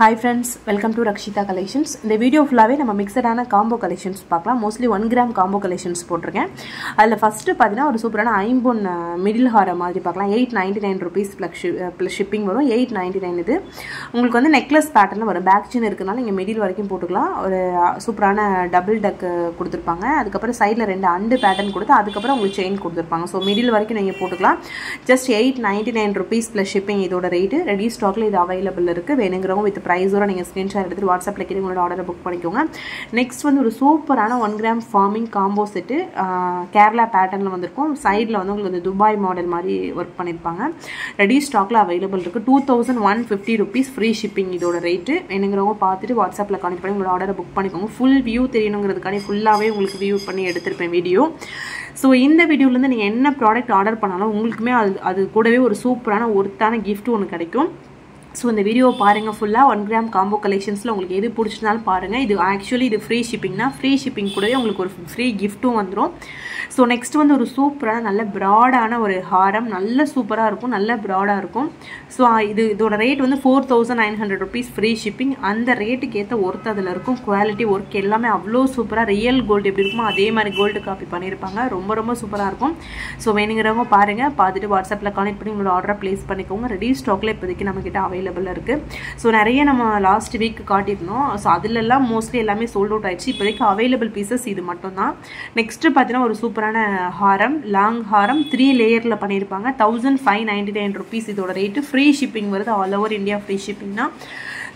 Hi friends welcome to Rakshitha collections இந்த video ஃபுல்லாகவே நம்ம மிக்சடான காம்போ கலெக்ஷன்ஸ் பார்க்கலாம். Mostly one gram combo collections போட்டிருக்கேன். அதில் ஃபஸ்ட்டு பார்த்தீங்கன்னா ஒரு சூப்பரான ஐம்பொன் மிடில் ஹார மாதிரி பார்க்கலாம். Eight ninety nine rupees plus plus shipping வரும். எயிட் நைன்டி நைன் இது. உங்களுக்கு வந்து நெக்லஸ் பேட்டர்னில் வரும். பேக் சின் இருக்குனால நீங்கள் மிடில் வரைக்கும் போட்டுக்கலாம். ஒரு சூப்பரான டபுள் டக் கொடுத்துருப்பாங்க. அதுக்கப்புறம் சைடில் ரெண்டு அண்டு பேட்டர்ன் கொடுத்து அதுக்கப்புறம் உங்களுக்கு செயின் கொடுத்துருப்பாங்க. ஸோ மிடில் வரைக்கும் நீங்கள் போட்டுக்கலாம். Just eight ninety nine rupees plus shipping இதோட ரேட்டு ரெடி ஸ்டாக்கில் இது அவைலபிள் இருக்குது வேணுங்கிறவங்க வித் ப்ரைஸோட நீங்கள் ஸ்க்ரீன்ஷாட் எடுத்துகிட்டு வாட்ஸ்அப்பில் கேட்டு உங்களோட ஆர்டரை புக் பண்ணிக்கோங்க. நெக்ஸ்ட் வந்து ஒரு சூப்பரான one gram forming combo set Kerala பேட்டர்னில் வந்திருக்கும். சைடில் வந்து உங்களுக்கு துபாய் மாடல் மாதிரி ஒர்க் பண்ணியிருப்பாங்க ரெடி ஸ்டாக்கில் அவைலபிள் இருக்குது two thousand one fifty rupees free shipping இதோட ரேட்டு என்னங்கிறவங்க பார்த்துட்டு வாட்ஸ்அப்பில் கனெக்ட் பண்ணி உங்களோட ஆர்டரை புக் பண்ணிக்கோங்க. ஃபுல் வியூ தெரியணுங்கிறதுக்காண்டி ஃபுல்லாகவே உங்களுக்கு வியூ பண்ணி எடுத்திருப்பேன் வீடியோ ஸோ இந்த வீடியோலேருந்து நீங்கள் என்ன ப்ராடக்ட் ஆர்டர் பண்ணாலும் உங்களுக்குமே அது அது கூடவே ஒரு சூப்பரான ஒர்த்தான கிஃப்ட் ஒன்று கிடைக்கும். ஸோ இந்த வீடியோ பாருங்கள் ஃபுல்லாக ஒன் கிராம் காம்போ கலெக்ஷன்ஸில் உங்களுக்கு எது பிடிச்சிருந்தாலும் பாருங்கள் இது ஆக்சுவலி இது ஃப்ரீ ஷிப்பிங்னா ஃப்ரீ ஷிப்பிங் கூடவே உங்களுக்கு ஒரு ஃப்ரீ கிஃப்ட்டும் வந்துடும் ஸோ நெக்ஸ்ட் வந்து ஒரு சூப்பரான நல்ல ப்ராடான ஒரு ஹாரம். நல்ல சூப்பராக இருக்கும். நல்ல ப்ராடாக இருக்கும். ஸோ இது இதோட ரேட் வந்து four thousand nine hundred rupees free shipping அந்த ரேட்டுக்கு ஏற்ற ஒர்த் அதில் இருக்கும். குவாலிட்டி ஒர்க் எல்லாமே அவ்வளோ சூப்பராக ரியல் கோல்டு எப்படி இருக்குமோ அதே மாதிரி கோல்டு காப்பி பண்ணியிருப்பாங்க. ரொம்ப ரொம்ப சூப்பராக இருக்கும். ஸோ வேணுங்கிறவங்க பாருங்கள் பார்த்துட்டு வாட்ஸ்அப்பில் கனெக்ட் பண்ணி உங்களோட ஆர்டரை ப்ளேஸ் பண்ணிக்கோங்க. ரெடி ஸ்டாக்கில் இப்போதைக்கு நம்மக்கிட்ட அவைலபிளாக இருக்குது ஸோ நிறைய நம்ம லாஸ்ட் வீக் காட்டியிருந்தோம். ஸோ அதிலெல்லாம் மோஸ்ட்லி எல்லாமே சோல்ட் அவுட் ஆயிடுச்சு. இப்போதைக்கு அவைலபிள் பீசஸ் இது மட்டும்தான். நெக்ஸ்ட்டு பார்த்தீங்கன்னா ஒரு சூப்பரான ஹாரம் லாங் ஹாரம் த்ரீ லேயரில் பண்ணியிருப்பாங்க. Thousand five ninety nine rupees இதோட ரேட்டு ஃப்ரீ ஷிப்பிங் வருது all over India free shipping தான்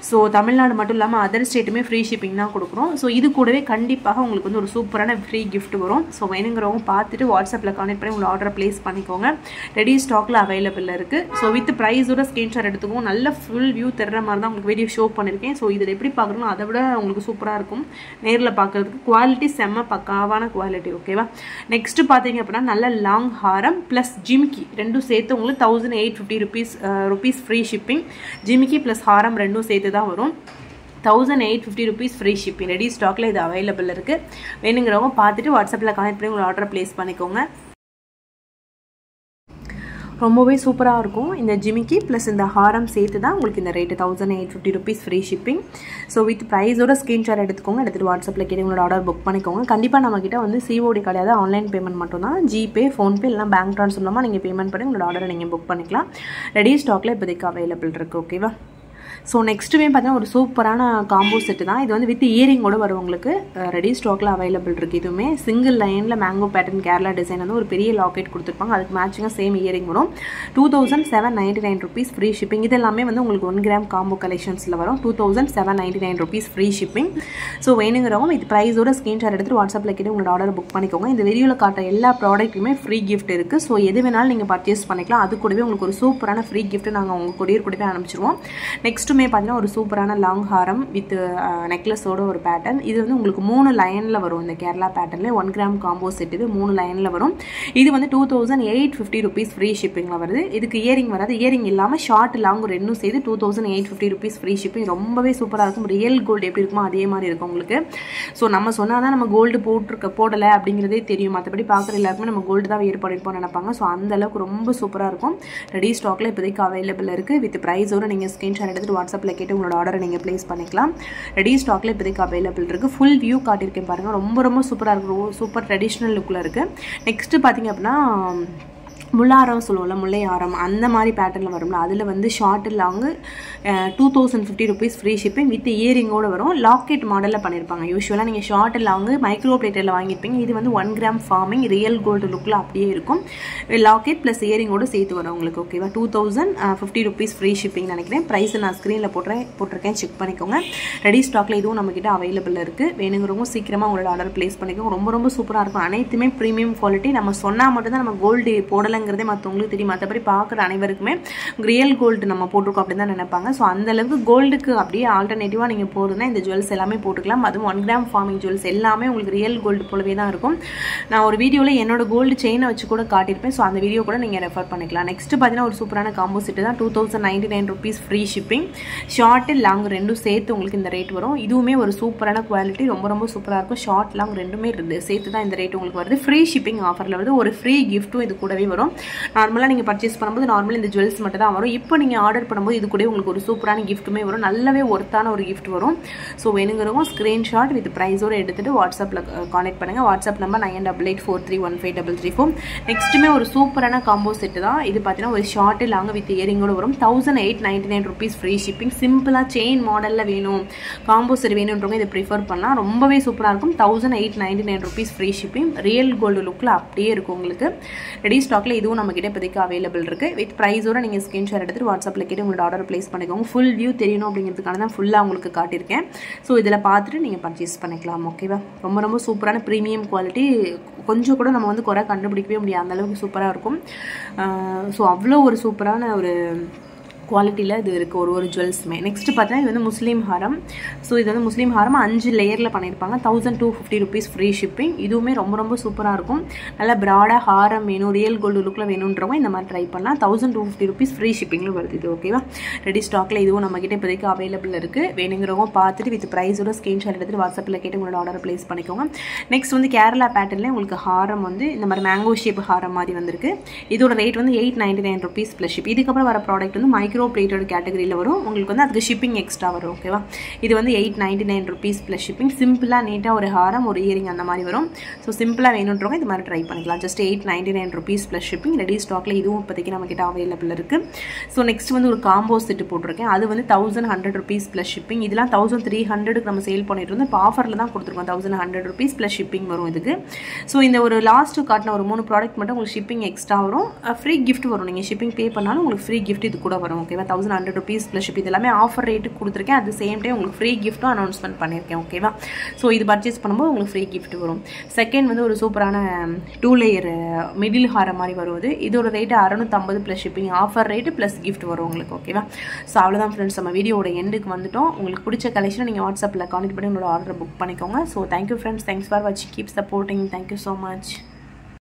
ஸோ தமிழ்நாடு மட்டும் இல்லாமல் அதர் ஸ்டேட்டுமே ஃப்ரீ ஷிப்பிங் தான் கொடுக்குறோம். ஸோ இது கூடவே கண்டிப்பாக உங்களுக்கு வந்து ஒரு சூப்பரான ஃப்ரீ கிஃப்ட் வரும். ஸோ வேணுங்கிறவங்க பார்த்துட்டு வாட்ஸ்அப்பில் கான்டெக்ட் பண்ணி உங்களை ஆர்டரை ப்ளேஸ் பண்ணிக்கோங்க. ரெடி ஸ்டாக்கில் அவைலபிள் இருக்குது ஸோ வித் ப்ரைஸோட ஸ்க்ரீன்ஷாட் எடுத்துக்கோங்க நல்ல ஃபுல் வியூ தர்ற மாதிரி தான் உங்களுக்கு வீடியோ ஷோ பண்ணியிருக்கேன் ஸோ இதில் எப்படி பார்க்குறோம் அதை விட உங்களுக்கு சூப்பராக இருக்கும். நேரில் பார்க்குறதுக்கு குவாலிட்டி செம்ம பக்காவான குவாலிட்டி ஓகேவா நெக்ஸ்ட்டு பார்த்தீங்க அப்படின்னா நல்ல லாங் ஹாரம் ப்ளஸ் ஜிமிக்கி ரெண்டும் சேர்த்து உங்களுக்கு thousand eight fifty rupees rupees free shipping ஜிமிக்கி ப்ளஸ் ஹாரம் ரெண்டும் சேர்த்து தான் வரும். Thousand eight fifty rupees free shipping ready ஸ்டாக்கில் இது அவைலபிள் இருக்குது வேணுங்கிறவங்க பார்த்துட்டு வாட்ஸ்அப்பில் கனெக்ட் பண்ணி உங்களை ஆர்டர் ப்ளேஸ் பண்ணிக்கோங்க. ரொம்பவே சூப்பராக இருக்கும். இந்த ஜிமிக்கி ப்ளஸ் இந்த ஹாரம் சேர்த்து தான் உங்களுக்கு இந்த rate thousand eight fifty rupees free shipping so with ப்ரைஸோட screenshot எடுத்துக்கோங்க. எடுத்துகிட்டு வாட்ஸ்அப்பில் கேட்டு உங்களோட ஆர்டர் புக் பண்ணிக்கோங்க. கண்டிப்பாக நம்மக்கிட்ட வந்து சிஓடி கிடையாது. ஆன்லைன் பேமெண்ட் மட்டும் தான். ஜிபே ஃபோன்பே இல்லைனா பேங்க் ட்ரான்ஸ்ஃபர் மூலமாக நீங்கள் பேமெண்ட் பண்ணி உங்களோட ஆர்டரை நீங்கள் புக் பண்ணிக்கலாம். ரெடி ஸ்டாக்கில் இப்போதைக்கு அவைலபிள் இருக்குது ஓகேவா ஸோ நெக்ஸ்ட்டுமே பார்த்தீங்கன்னா ஒரு சூப்பரான காம்போ செட்டு தான். இது வந்து வித் இயரிங்கோடு வரும் உங்களுக்கு. ரெடி ஸ்டாக்கில் அவைலபிள் இருக்குது இதுவுமே. சிங்கிள் லைனில் மேங்கோ பேட்டர்ன் கேரளா டிசைன் வந்து ஒரு பெரிய லாக்கெட் கொடுத்துருப்பாங்க. அதுக்கு மேட்சிங்காக சேம் இயரிங் வரும். Two thousand seven ninety nine rupees free shipping இது எல்லாமே வந்து உங்களுக்கு ஒன் கிராம் காம்போ கலெக்ஷன்ஸில் வரும். Two thousand seven ninety nine rupees free shipping so வேணுங்கிறவங்க இது ப்ரைஸோட ஸ்க்ரீன்ஷாட் எடுத்துகிட்டு வாட்ஸ்அப்பில் கேட்டு உங்களோட ஆர்டர் புக் பண்ணிக்கோங்க. இந்த வீடியோவில் காட்டுற எல்லா ப்ராடக்ட்டுமே ஃப்ரீ கிஃப்ட் இருக்குது ஸோ எது வேணாலும் நீங்கள் பர்ச்சேஸ் பண்ணிக்கலாம். அது கூடவே உங்களுக்கு ஒரு சூப்பரான ஃப்ரீ கிஃப்ட் நாங்கள் உங்கள் கொடியர் கூடவே அனுப்பிச்சிருவோம். நெக்ஸ்ட்டுமே பார்த்தீங்கன்னா ஒரு சூப்பரான லாங் ஹாரம் வித் நெக்லஸோட ஒரு பேட்டர்ன் இது வந்து உங்களுக்கு மூணு லைனில் வரும். இந்த கேரளா பேட்டர்னில் ஒன் கிராம் காம்போ செட் இது மூணு லைனில் வரும். இது வந்து two thousand eight fifty rupees free ஷிப்பிங்கில் வருது. இதுக்கு இயரிங் வராது. இயரிங் இல்லாமல் ஷார்ட் லாங் ரெண்டும் சேர்த்து two thousand eight fifty rupees free shipping ரொம்பவே சூப்பராக இருக்கும். ரியல் கோல்டு எப்படி இருக்குமோ அதே மாதிரி இருக்கும் உங்களுக்கு. ஸோ நம்ம சொன்னால் தான் நம்ம கோல்டு போட்டிருக்க போடலை அப்படிங்கிறதே தெரியும். மற்றபடி பார்க்குற எல்லாருக்குமே நம்ம கோல்டு தான் வேறு பண்ணியிருப்போம் நினைப்பாங்க. ஸோ அந்த அளவுக்கு ரொம்ப சூப்பராக இருக்கும். ரெடி ஸ்டாக்கில் இப்போதைக்கு அவைலபிள் இருக்குது வித் ப்ரைஸோட நீங்கள் ஸ்க்ரீன்ஷாட் எடுத்துகிட்டு வாட்ஸ்அப்பில் கேட்டு உங்களோட ஆர்டரை நீங்கள் ப்ளேஸ் பண்ணிக்கலாம். ரெடி ஸ்டாக்கில் இப்போதைக்கு அவைலபிள் இருக்குது ஃபுல் வியூ காட்டியிருக்கேன் பாருங்கள் ரொம்ப ரொம்ப சூப்பராக இருக்கும் சூப்பர் ட்ரெடிஷ்னல் லுக்கில் இருக்குது நெக்ஸ்ட்டு பார்த்தீங்க அப்படின்னா முள்ளாரம் சொல்லுவோம்ல முல்லை ஆரம் அந்த மாதிரி பேட்டர்னில் வரும்ல அதில் வந்து short long two thousand fifty rupees free shipping with இயரிங்கோடு வரும். லாக்கெட் மாடலில் பண்ணியிருப்பாங்க யூஸ்வலாக நீங்கள் ஷார்ட் லாங்கு மைக்ரோ பிளேட்டரில் வாங்கியிருப்பீங்க. இது வந்து one gram forming real gold லுக்கில் அப்படியே இருக்கும். லாக்கெட் ப்ளஸ் இயரிங்கோடு சேர்த்து வரும் உங்களுக்கு ஓகேவா two thousand fifty rupees free shipping நினைக்கிறேன். ப்ரைஸ் நான் ஸ்க்ரீனில் போட்டுறேன் போட்டிருக்கேன். செக் பண்ணிக்கோங்க. ரெடி ஸ்டாக்கில் இதுவும் நம்மக்கிட்ட அவைலபிள் இருக்குது வேணுங்கிறவங்க சீக்கிரமாக உங்களோட ஆர்டர் ப்ளேஸ் பண்ணிக்கோங்க. ரொம்ப ரொம்ப சூப்பராக இருக்கும். அனைத்துமே ப்ரீமியம் குவாலிட்டி நம்ம சொன்னால் மட்டும்தான் நம்ம கோல்டு போடலை இல்லைங்கிறதே மற்றவங்களுக்கு தெரியும். மற்றபடி பார்க்குற அனைவருக்குமே ரியல் கோல்டு நம்ம போட்டிருக்கோம் அப்படின்னு தான் நினைப்பாங்க. ஸோ அந்தளவுக்கு கோல்டுக்கு அப்படியே ஆல்டர்னேட்டிவாக நீங்கள் போகிறதுனா இந்த ஜுவல்ஸ் எல்லாமே போட்டுக்கலாம். அதுவும் ஒன் கிராம் ஃபார்மிங் ஜுவல்ஸ் எல்லாமே உங்களுக்கு ரியல் கோல்டு போலவே தான் இருக்கும். நான் ஒரு வீடியோவில் என்னோட கோல்டு செயினை வச்சு கூட காட்டியிருப்பேன். ஸோ அந்த வீடியோ கூட நீங்கள் ரெஃபர் பண்ணிக்கலாம். நெக்ஸ்ட் பார்த்தீங்கன்னா ஒரு சூப்பரான காம்போ செட்டு தான். Two thousand ninety nine rupees free shipping short long ரெண்டும் சேர்த்து உங்களுக்கு இந்த ரேட் வரும். இதுவுமே ஒரு சூப்பரான குவாலிட்டி ரொம்ப ரொம்ப சூப்பராக இருக்கும். ஷார்ட் லாங் ரெண்டுமே சேர்த்து தான் இந்த ரேட் உங்களுக்கு வருது. ஃப்ரீ ஷிப்பிங் ஆஃபரில் வருது. ஒரு ஃப்ரீ கிஃப்ட்டும் இது கூடவே வரும். நார்மலாக நீங்கள் பர்ச்சேஸ் பண்ணும்போது நார்மலாக இந்த ஜுவல்ஸ் மட்டும் தான் வரும். இப்போ நீங்கள் ஆர்டர் பண்ணும்போது இது கூட உங்களுக்கு ஒரு சூப்பரான கிஃப்ட்டுமே வரும். நல்லாவே ஒர்த்தான ஒரு கிஃப்ட் வரும். ஸோ வேணுங்கிறவங்க ஸ்க்ரீன்ஷாட் வித் ப்ரைஸோடு எடுத்துகிட்டு வாட்ஸ்அப்பில் கான்டெக்ட் பண்ணுங்கள் WhatsApp number nine double eight four three one five double three four நெக்ஸ்ட்டுமே ஒரு சூப்பரான காம்போ செட்டு தான். இது பார்த்தீங்கன்னா ஒரு ஷார்ட்டு லாங் வித் இயரிங்கோடு வரும். Thousand eight ninety nine rupees free shipping சிம்பிளாக செயின் மாடலில் வேணும். காம்போ செட் வேணுன்றவங்க இதை ப்ரிஃபர் பண்ணால் ரொம்பவே சூப்பராக இருக்கும். Thousand eight ninety nine rupees free shipping real gold லுக்கில் அப்படியே இருக்கும் உங்களுக்கு. ரெடி ஸ்டாக்கில் இதுவும் நம்மக்கிட்ட இப்போதைக்கு அவைலபிள் இருக்குது வித் ப்ரைஸோட நீங்கள் ஸ்க்ரீன்ஷாட் எடுத்துகிட்டு வாட்ஸ்அப்பில் கேட்டு உங்களோட ஆர்டர் ப்ளேஸ் பண்ணிக்கோங்க. ஃபுல் வியூ தெரியணும் அப்படிங்கிறதுக்கான தான் ஃபுல்லாக உங்களுக்கு காட்டியிருக்கேன். ஸோ இதில் பார்த்துட்டு நீங்கள் பர்ச்சேஸ் பண்ணிக்கலாம். ஓகேவா ரொம்ப ரொம்ப சூப்பரான ப்ரீமியம் குவாலிட்டி கொஞ்சம் கூட நம்ம வந்து குறை கண்டுபிடிக்கவே முடியாது. அந்தளவுக்கு சூப்பராக இருக்கும். ஸோ அவ்வளோ ஒரு சூப்பரான ஒரு குவாலிட்டியில் இது இருக்குது ஒரு ஒரு ஜுவல்ஸுமே நெக்ஸ்ட் பார்த்தீங்கன்னா இது வந்து முஸ்லீம் ஹாரம். ஸோ இது வந்து முஸ்லீம் ஹாரம் அஞ்சு லேயரில் பண்ணியிருப்பாங்க thousand two fifty rupees free shipping இதுவுமே ரொம்ப ரொம்ப சூப்பராக இருக்கும். நல்லா ப்ராடாக ஹாரம் வேணும் ரியல் கோல்டு லுக்கில் வேணுன்றவங்க இந்த மாதிரி ட்ரை பண்ணலாம். Thousand two fifty rupees free ஷிப்பிங்கில் வருது இது ஓகேவா ரெடி ஸ்டாக்கில் இதுவும் நம்மக்கிட்ட இப்போதைக்கு அவைலபிள் இருக்குது வேணுங்கிறவங்க பார்த்துட்டு வித் ப்ரைஸோட ஸ்க்ரீன்ஷாட் எடுத்துகிட்டு வாட்ஸ்அப்பில் கேட்டு உங்களோட ஆர்டர் ப்ளேஸ் பண்ணிக்கோங்க. நெக்ஸ்ட் வந்து கேரளா பேட்டர்னில் உங்களுக்கு ஹாரம் வந்து இந்த மாதிரி மேங்கோ ஷேப் ஹாரம் மாதிரி வந்திருக்கு. இதோட ரேட் வந்து eight ninety nine rupees plus ship இதுக்கப்புறம் வர ப்ராடக்ட் வந்து மைக் மைக்ரோ பிளேட்டட் கேட்டகரியில் வரும். உங்களுக்கு வந்து அதுக்கு ஷிப்பிங் எக்ஸ்ட்ரா வரும் ஓகேவா இது வந்து eight ninety nine rupees plus shipping சிம்பிளாக நீட்டாக ஒரு ஹாரம் ஒரு இயரிங் அந்த மாதிரி வரும். ஸோ சிம்பிளாக வேணுன்றவங்க இது மாதிரி ட்ரை பண்ணிக்கலாம். Just eight ninety nine rupees plus shipping ready ஸ்டாக்கில் இதுவும் இப்போதைக்கு நம்மக்கிட்ட அவைலபிள் இருக்குது ஸோ நெக்ஸ்ட் வந்து ஒரு காம்போ செட்டு போட்டிருக்கேன். அது வந்து thousand hundred rupees plus shipping இதெல்லாம் தௌசண்ட் த்ரீ ஹண்ட்ரடுக்கு நம்ம சேல் பண்ணிட்டு இருந்தோம். இப்போ ஆஃபரில் தான் கொடுத்துருக்கோம். Thousand hundred rupees plus shipping வரும் இதுக்கு. ஸோ இந்த ஒரு லாஸ்ட்டு காட்டின ஒரு மூணு ப்ராடக்ட் மட்டும் உங்களுக்கு ஷிப்பிங் எக்ஸ்ட்ரா வரும். ஃப்ரீ கிஃப்ட் வரும். நீங்கள் ஷிப்பிங் பே பண்ணாலும் உங்களுக்கு ஃப்ரீ கிஃப்ட் இது கூட வரும். ஓகேவா thousand hundred rupees plus ship இது எல்லாமே ஆஃபர் ரேட்டுக்கு கொடுத்துருக்கேன். அட் சேம் டைம் உங்களுக்கு ஃப்ரீ கிஃப்ட்டும் அனௌன்ஸ்மெண்ட் பண்ணியிருக்கேன். ஓகேவா ஸோ இது பர்ச்சேஸ் பண்ணும்போது உங்களுக்கு ஃப்ரீ கிஃப்ட் வரும். செகண்ட் வந்து ஒரு சூப்பரான டூ லேயர் மிடில் ஹார மாதிரி வருவது இதோட rate அறநூற்றம்பது plus shipping offer rate plus gift வரும் உங்களுக்கு. ஓகேவா ஸோ அவ்வளோதான் ஃப்ரெண்ட்ஸ் நம்ம வீடியோட எண்டுக்கு வந்துட்டோம். உங்களுக்கு பிடிச்ச கலெக்ஷனை நீங்கள் வாட்ஸ்அப்பில் கான்டெக்ட் பண்ணி உங்களோட ஆர்டர் புக் பண்ணிக்கோங்க. So thank you friends thanks for வாட்சிங் keep supporting thank you so much